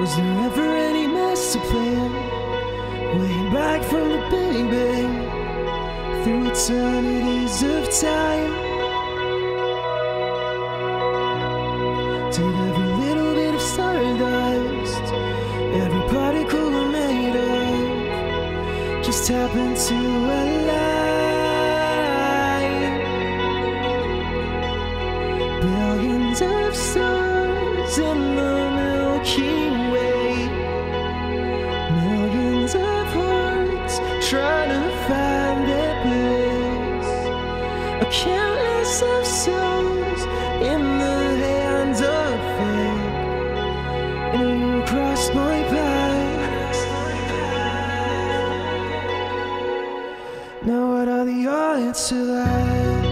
Was there ever any master plan? Way back from the Big Bang, through eternities of time. Did every little bit of stardust, every particle we're made of, just happen to align? Billions of stars in the Milky Way, trying to find their place, a countless of souls in the hands of fate, and you crossed my path. Now what are the odds to that?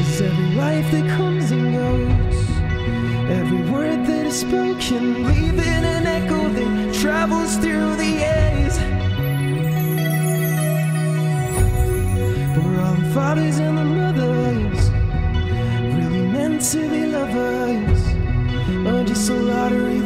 Is every life that comes and goes, every word that is spoken, leaving an echo that travels through the years. For all the fathers and the mothers, really meant to be lovers, or just a lottery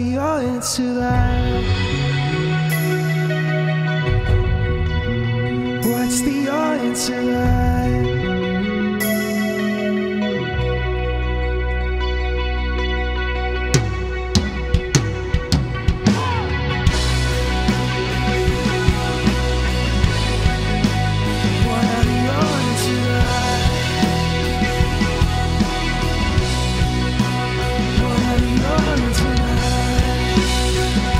Now what are the odds to that? What's the answer that? That? Now